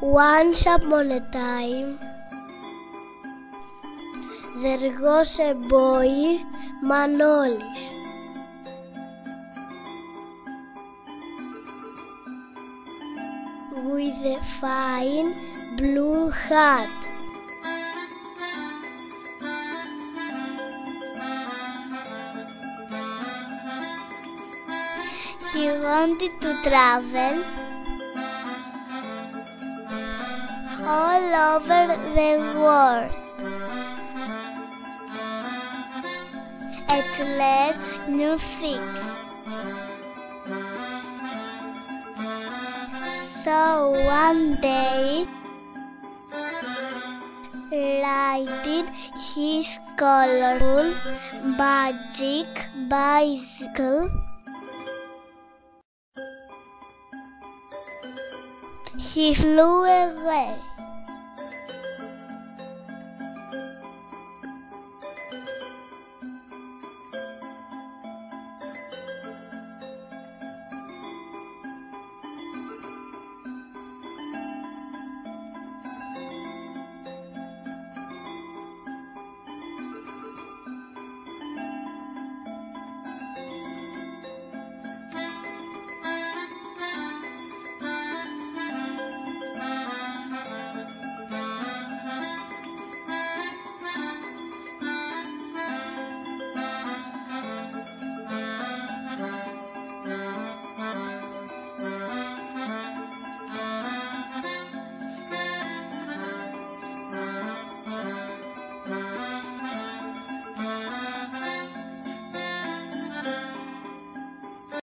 Once upon a time, there was a boy, Manolis. With a fine blue hat. He wanted to travel all over the world and learn new. So one day, riding his colorful magic bicycle, he flew away.